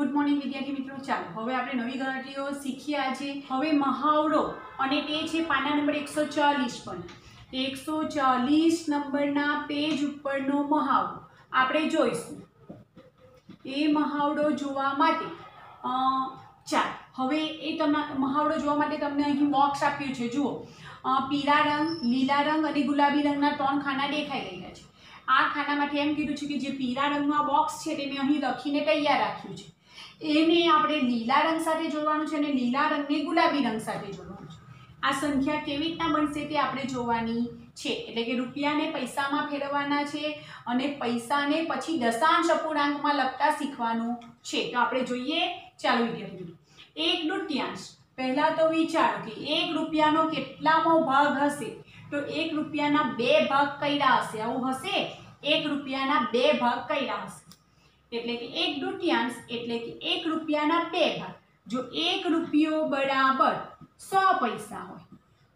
Good morning વિદ્યાર્થી મિત્રો. ચાલો, હવે આપણે નવી ગણતરીઓ શીખીએ આજે. હવે મહાવરો, અને તે છે પાના નંબર એકસો ચાલીસ પર એકસો ચાલીસ નંબરના પેજ ઉપરનો મહાવરો. આપણે જોઈશું. એ મહાવરો જોવા માટે ચાલ, હવે એ તમને મહાવરો જોવા માટે તમને અહીં બોક્સ આપ્યું છે. જુઓ. પીળા રંગ, લીલા રંગ અને ગુલાબી રંગના ત્રણ ખાના દેખાઈ રહ્યા છે. આ ખાનામાંથી એમ કીધું છે કે જે પીળા રંગનું આ બોક્સ છે તે મેં અહીં લખીને તૈયાર રાખ્યું છે. એને આપણે લીલા રંગ સાથે જોડવાનું છે અને લીલા રંગને ગુલાબી રંગ સાથે જોડવાનું છે. આ સંખ્યા કેવી રીતના બનશે તે આપણે જોવાની છે. એટલે કે રૂપિયાને પૈસામાં ફેરવવાના છે અને પૈસાને પછી દશાંશ અપૂર્ણાંકમાં લખતા શીખવાનું છે. તો આપણે જોઈએ, ચાલો વિદ્યાર્થી. એક દૃત્યાંશ. પહેલાં તો વિચારો કે એક રૂપિયાનો કેટલામો ભાગ હશે? તો એક રૂપિયાના બે ભાગ કયા હશે? આવું હશે? એક રૂપિયાના બે ભાગ કયા હશે? એટલે કે એક દૃત્યાંશ એટલે કે એક રૂપિયાના બે ભાગ. જો એક રૂપિયો બરાબર સો પૈસા હોય,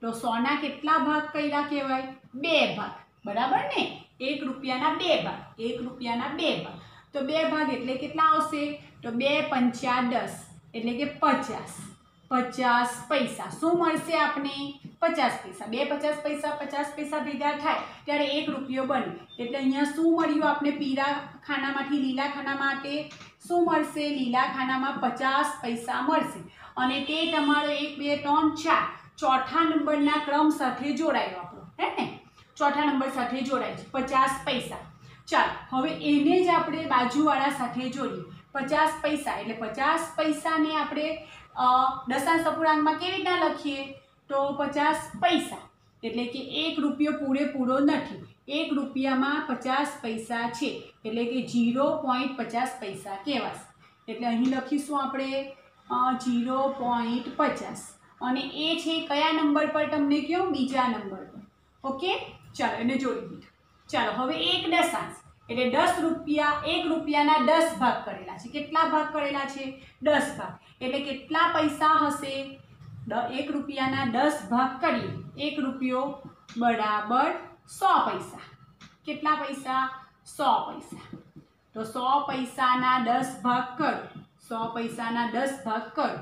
તો સોના કેટલા ભાગ કર્યા કહેવાય? બે ભાગ. બરાબર ને? એક રૂપિયાના બે ભાગ. એક રૂપિયાના બે ભાગ. તો બે ભાગ એટલે કેટલા આવશે? તો બે પંચા દસ એટલે કે પચાસ. પચાસ પૈસા. શું મળશે આપણે પચાસ પૈસા. બે પચાસ પૈસા પચાસ પૈસા ભેગા થાય ત્યારે એક રૂપિયો બને. એટલે અહીંયા શું મળ્યું? આપણે પીળા ખાનામાંથી, લીલા ખાના માટે શું મળશે? લીલા ખાનામાં પચાસ પૈસા મળશે. અને તે તમારો એક, બે, ત્રણ, ચાર, ચોથા નંબરના ક્રમ સાથે જોડાયો આપણો. હે ને? ચોથા નંબર સાથે જોડાય છે. પચાસ પૈસા. ચાલો, હવે એને જ આપણે બાજુવાળા સાથે જોડીએ. પચાસ પૈસા. એટલે પચાસ પૈસાને આપણે દશાંશ અપૂર્ણાંકમાં કેવી રીતના લખીએ? તો પચાસ પૈસા. એટલે કે એક રૂપિયો પૂરેપૂરો નથી. એક રૂપિયામાં પચાસ પૈસા છે. એટલે કે જીરો પોઈન્ટ પચાસ પૈસા કહેવાશે. એટલે અહીં લખીશું આપણે જીરો પોઈન્ટ પચાસ. અને એ છે કયા નંબર પર તમને કહો બીજા નંબર પર. ઓકે? ચાલો, એને જોડી દીધું. ચાલો, હવે એક દશાંશ. એટલે દસ રૂપિયા, એક રૂપિયાના દસ ભાગ કરેલા છે. કેટલા ભાગ કરેલા છે? દસ ભાગ. એટલે કેટલા પૈસા હશે? એક રૂપિયાના દસ ભાગ કરીએ એક રૂપિયો બરાબર સો પૈસા. કેટલા પૈસા? સો પૈસા. તો સો પૈસાના દસ ભાગ કર. સો પૈસાના દસ ભાગ કર.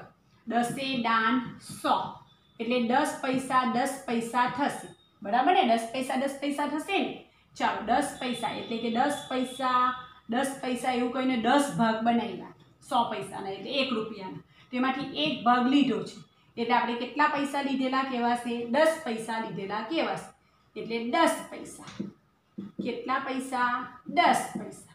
દસે દાન સો. એટલે દસ પૈસા દસ પૈસા થશે. બરાબર ને? દસ પૈસા દસ પૈસા થશે ને? ચાલો, દસ પૈસા. એટલે કે દસ પૈસા દસ પૈસા એવું કહીને દસ ભાગ બનાવ્યા. સો પૈસાના એટલે એક રૂપિયાના. તેમાંથી એક ભાગ લીધો છે. એટલે આપણે કેટલા પૈસા લીધેલા કહેવાશે? દસ પૈસા લીધેલા કહેવાશે. એટલે દસ પૈસા. કેટલા પૈસા? દસ પૈસા.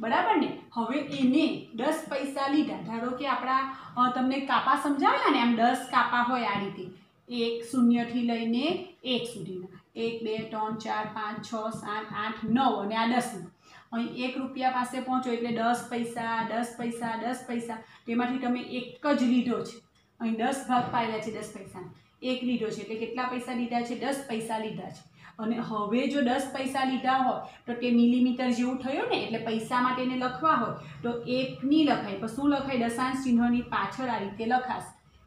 બરાબર ને? હવે એને દસ પૈસા લીધા. ધારો કે આપણા તમને કાપા સમજાવ્યા ને એમ દસ કાપા હોય આ રીતે. એક શૂન્યથી લઈને એક સુધીના. એક, બે, ત્રણ, ચાર, પાંચ, છ, સાત, આઠ, નવ અને આ દસનું. અહીં એક રૂપિયા પાસે પહોંચો એટલે દસ પૈસા દસ પૈસા દસ પૈસા. તેમાંથી તમે એક જ લીધો છે. અહીં દસ ભાગ પાડ્યા છે દસ પૈસા. એક લીધો છે એટલે કેટલા પૈસા લીધા છે? દસ પૈસા લીધા છે. અને હવે જો દસ પૈસા લીધા હોય, તો તે મિલીમીટર જેવું થયું ને, એટલે પૈસામાં તેને લખવા હોય, તો એક નહીં લખાય. પણ શું લખાય? દશાંશ ચિહ્નની પાછળ આ રીતે લખાશ.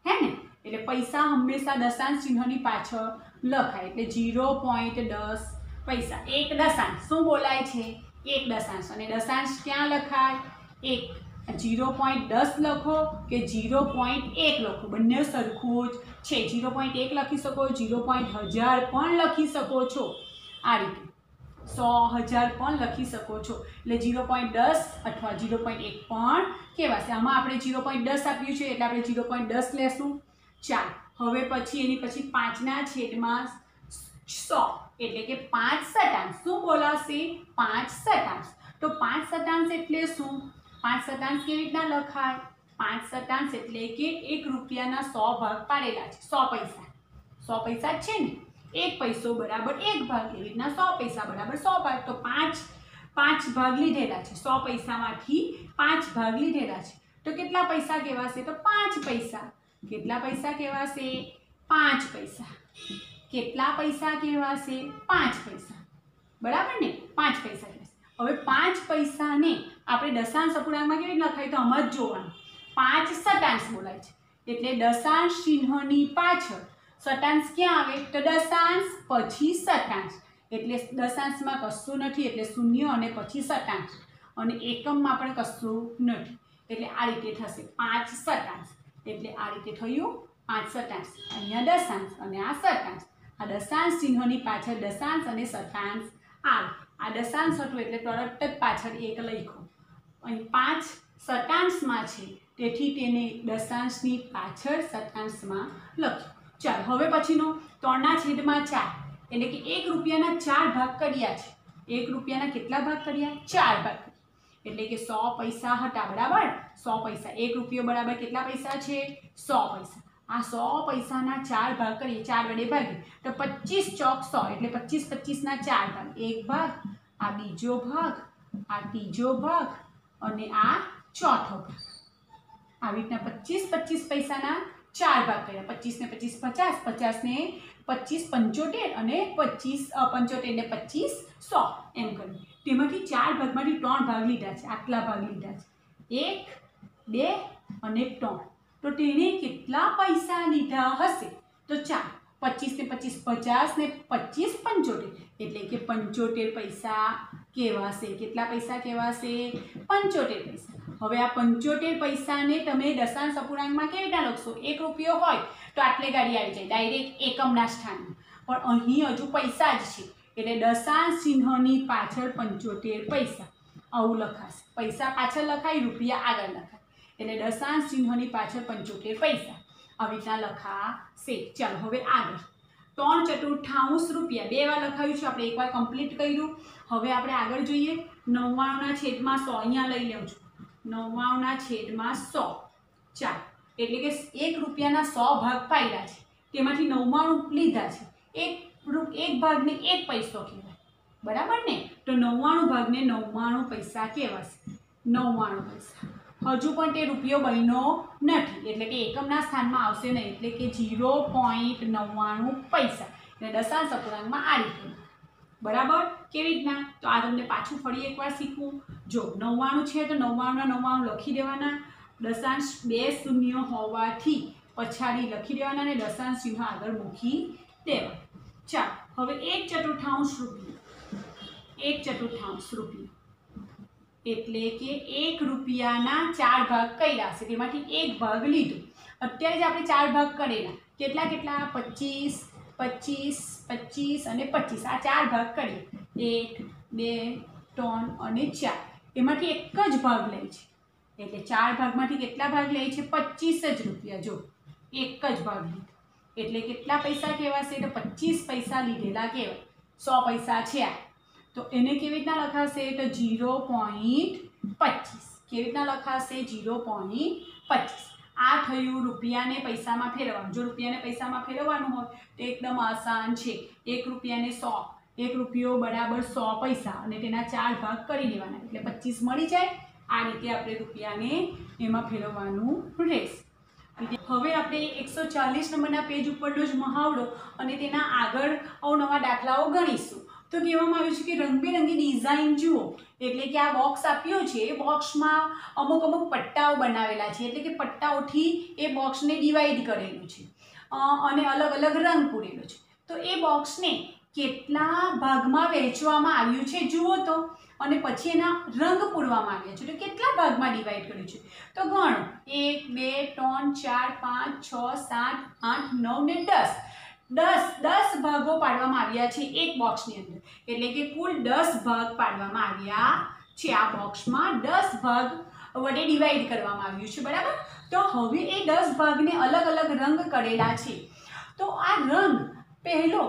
હે ને? એટલે પૈસા હંમેશા દશાંશ ચિહ્નની પાછળ લખાય. એટલે જીરો પોઈન્ટ દસ પૈસા. એક દશાંશ. શું બોલાય છે? એક દશાંશ. અને દશાંશ ક્યાં લખાય? એક. જીરો પોઈન્ટ દસ લખો કે જીરો પોઈન્ટ એક લખો. બંને સરખું જ છે. જીરો પોઈન્ટ એક લખી શકો, જીરો પોઈન્ટ હજાર પણ લખી શકો છો. આ રીતે સો હજાર પણ લખી શકો છો. એટલે જીરો પોઈન્ટ દસ અથવા જીરો પોઈન્ટ એક પણ કહેવાશે. આમાં આપણે જીરો પોઈન્ટ દસ આપ્યું છે એટલે આપણે જીરો પોઈન્ટ દસ લેશું. ચાલ, હવે પછી એની પછી પાંચના છેદમાં સો એટલે કે પાંચ સટાંશ શું બોલાશે? પાંચ સટાંશ તો પાંચ સતાંશ એટલે શું? પાંચ શતાંશ કેવી રીતના લખાય? પાંચ શતાંશ એટલે કે એક રૂપિયાના સો ભાગ પાડેલા છે, સો પૈસા. સો પૈસા છે ને? એક પૈસો બરાબર એક ભાગ, એવી રીતના સો પૈસા બરાબર સો ભાગ. તો પાંચ પાંચ ભાગ લીધેલા છે, સો પૈસામાંથી પાંચ ભાગ લીધેલા છે. તો કેટલા પૈસા કહેવાશે? તો પાંચ પૈસા. કેટલા પૈસા કહેવાશે? પાંચ પૈસા. કેટલા પૈસા કહેવાશે? પાંચ પૈસા. બરાબર ને? પાંચ પૈસા કહેવાશે. હવે પાંચ પૈસાને આપણે દશાંશ અપૂર્ણાંકમાં કેવી રીતે લખાય તો આમાં જ જોવાનું. પાંચ સતાંશ બોલાય છે. એટલે દશાંશ ચિહ્નની પાછળ સતાંશ ક્યાં આવે? તો દશાંશ પછી સતાંશ. એટલે દશાંશમાં કશું નથી, એટલે શૂન્ય અને પછી સતાંશ. અને એકમમાં પણ કશું નથી. એટલે આ રીતે થશે. પાંચ સતાંશ. એટલે આ રીતે થયું પાંચ સતાંશ. અહીંયા દશાંશ અને આ સતાંશ. આ દશાંશ ચિહ્નની પાછળ દશાંશ અને સતાંશ આવે. આ દશાંશ હતું એટલે તરત જ પાછળ એક લખ્યું. અહીં પાંચ સતાંશમાં છે. તેથી તેને દશાંશની પાછળ સતાંશમાં લખ્યું ચાલ, હવે પછીનો. ત્રણના છેદમાં ચાર. એટલે કે એક રૂપિયાના ચાર ભાગ કર્યા છે. એક રૂપિયાના કેટલા ભાગ કર્યા? ચાર ભાગ એટલે કે સો પૈસા હતા, બરાબર? સો પૈસા. એક રૂપિયો બરાબર કેટલા પૈસા છે? સો પૈસા. આ સો પૈસાના ચાર ભાગ કરીએ, ચાર વડે ભાગીએ. તો પચીસ ચોક સો, એટલે પચીસ પચીસના ચાર ભાગ. એક ભાગ, આ બીજો ભાગ, આ ત્રીજો ભાગ અને આ ચોથો ભાગ. આવી રીતના પચીસ પચીસ પૈસાના ચાર ભાગ કર્યા. પચીસ ને પચીસ પચાસ પચાસ ને પચીસ પંચોતેર અને પચીસ પંચોતેર ને પચીસ સો એમ કર્યું. તેમાંથી ચાર ભાગમાંથી ત્રણ ભાગ લીધા છે. આટલા ભાગ લીધા છે. એક, બે અને ત્રણ. તો તેણે કેટલા પૈસા લીધા હશે? તો ચાર. પચીસ ને પચીસ પચાસ ને પચીસ પંચોતેર. એટલે કે પંચોતેર પૈસા કહેવાશે, કેટલા પૈસા કહેવાશે? પંચોતેર પૈસા. હવે આ પંચોતેર પૈસાને તમે દશાંશ અપૂર્ણાંકમાં કેવી રીતના લખશો? એક રૂપિયો હોય તો આટલે ગાડી આવી જાય, ડાયરેક્ટ એકમના સ્થાન પણ અહીં હજુ પૈસા જ છે, એટલે દશાંશ ચિહ્નની પાછળ પંચોતેર પૈસા. આવું લખાશે. પૈસા પાછળ લખાય, રૂપિયા આગળ લખાય. એટલે દશાંશ ચિહ્નની પાછળ પંચોતેર પૈસા. આવી રીતના લખાશે. ચાલો, હવે આગળ. ત્રણ ચતુર્થાંશ રૂપિયા. બે વાર લખાયું છે, આપણે એકવાર કમ્પ્લીટ કર્યું. હવે આપણે આગળ જોઈએ. નવ્વાણુંના છેદમાં સો. અહીંયા લઈ લઉં છું. નવ્વાણુંના છેદમાં સો. ચાર એટલે કે એક રૂપિયાના સો ભાગ પાડ્યા છે. તેમાંથી નવ્વાણું લીધા છે. એક એક ભાગને એક પૈસો કહેવાય. બરાબર ને? તો નવ્વાણું ભાગને નવ્વાણું પૈસા કહેવાશે. નવ્વાણું પૈસા. હજુ પણ તે રૂપિયો બન્યો નથી. એટલે કે એકમના સ્થાનમાં આવશે નહીં. એટલે કે જીરો પોઈન્ટ નવ્વાણું પૈસા. એટલે દશાંશ અપૂર્ણાંકમાં આ રીતે. બરાબર? કેવી રીતના? તો આ તમને પાછું ફરી એકવાર શીખવું. જો નવ્વાણું છે તો નવ્વાણુંના નવ્વાણું લખી દેવાના. દશાંશ બે શૂન્ય હોવાથી પછાડી લખી દેવાના અને દશાંશ ચિહ્ન આગળ મૂકી દેવા. ચાલ, હવે એક ચતુર્થાંશ રૂપિયા એક ચતુર્થાંશ રૂપિયા એટલે કે એક રૂપિયાના ચાર ભાગ કર્યા છે તેમાંથી એક ભાગ લીધો. અત્યારે જ આપણે ચાર ભાગ કરેલા. કેટલા કેટલા? પચીસ પચીસ પચીસ અને પચીસ. આ ચાર ભાગ કરીએ. એક, બે, ત્રણ અને ચાર. એમાંથી એક જ ભાગ લે છે. એટલે ચાર ભાગમાંથી કેટલા ભાગ લે છે? પચીસ જ રૂપિયા. જો, એક જ ભાગ લીધો. એટલે કેટલા પૈસા કહેવાશે? તો પચીસ પૈસા લીધેલા કહેવાય. સો પૈસા છે આ. તો એને કેવી રીતના લખાશે? તો જીરો પોઈન્ટ પચીસ. કેવી રીતના લખાશે? જીરો પોઈન્ટ પચીસ. આ થયું, રૂપિયાને પૈસામાં ફેરવવાનું. જો રૂપિયાને પૈસામાં ફેરવવાનું હોય, તો એકદમ આસાન છે. એક રૂપિયાને સો, એક રૂપિયો બરાબર સો પૈસા અને તેના ચાર ભાગ કરી દેવાના એટલે પચીસ મળી જાય, આ રીતે આપણે રૂપિયાને એમાં ફેરવવાનું રહેશે. હવે આપણે એકસો ચાલીસ નંબરના પેજ ઉપરનો જ મહાવડો અને તેના આગળ અવનવા દાખલાઓ ગણીશું. તો કહેવામાં આવ્યું છે કે રંગબેરંગી ડિઝાઇન જુઓ, એટલે કે આ બોક્સ આપ્યો છે, એ બોક્સમાં અમુક અમુક પટ્ટાઓ બનાવેલા છે, એટલે કે પટ્ટાઓથી એ બોક્સને ડિવાઈડ કરેલું છે. અને અલગ અલગ રંગ પૂરેલો છે. તો એ બોક્સને કેટલા ભાગમાં વહેંચવામાં આવ્યું છે જુઓ તો, અને પછી એના રંગ પૂરવામાં આવ્યા છે. તો કેટલા ભાગમાં ડિવાઈડ કર્યું છે? તો ગણો, એક, બે, ત્રણ, ચાર, પાંચ, છ, સાત, આઠ, નવ ને દસ. દસ દસ ભાગો પાડવામાં આવ્યા છે એક બોક્સની અંદર. એટલે કે કુલ દસ ભાગ પાડવામાં આવ્યા છે આ બોક્સમાં દસ ભાગ વડે ડિવાઈડ કરવામાં આવ્યું છે, બરાબર? તો હવે એ દસ ભાગને અલગ અલગ રંગ કરેલા છે. તો આ રંગ પહેલો,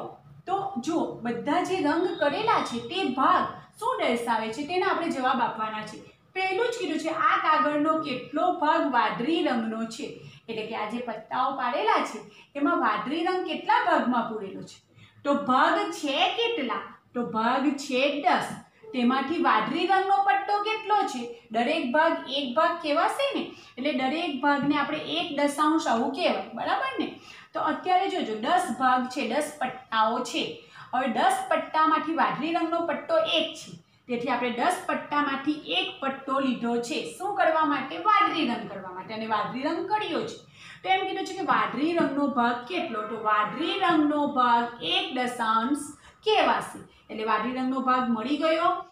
તો જો બધા જે રંગ કરેલા છે તે ભાગ શું દર્શાવે છે તેના આપણે જવાબ આપવાના છે. પહેલું જ કીધું છે, આ કાગળનો કેટલો ભાગ વાદળી રંગનો છે. એટલે કે આ જે પત્તાઓ પાડેલા છે, તેમાં વાદળી રંગ કેટલા ભાગમાં પૂરેલો છે? તો ભાગ છે કેટલા? તો ભાગ છે દસ. તેમાંથી વાદળી રંગનો પટ્ટો કેટલો છે? દરેક ભાગ એક ભાગ કહેવાશે ને? એટલે દરેક ભાગને આપણે એક દશાંશ આવું કહેવાય, બરાબર ને? તો અત્યારે જોજો, દસ ભાગ છે, દસ પટ્ટાઓ છે. હવે દસ પટ્ટામાંથી વાદળી રંગનો પટ્ટો એક છે. તેથી આપણે દસ પટ્ટામાંથી એક પટ્ટો લીધો છે. શું કરવા માટે? વાદળી રંગ કરવા માટે. અને વાદળી રંગ કર્યો છે. તો એમ કીધું છે કે વાદળી રંગનો ભાગ કેટલો? તો વાદળી રંગનો ભાગ એક દશાંશ કહેવાશે એટલે વાદળી રંગનો ભાગ મળી ગયો.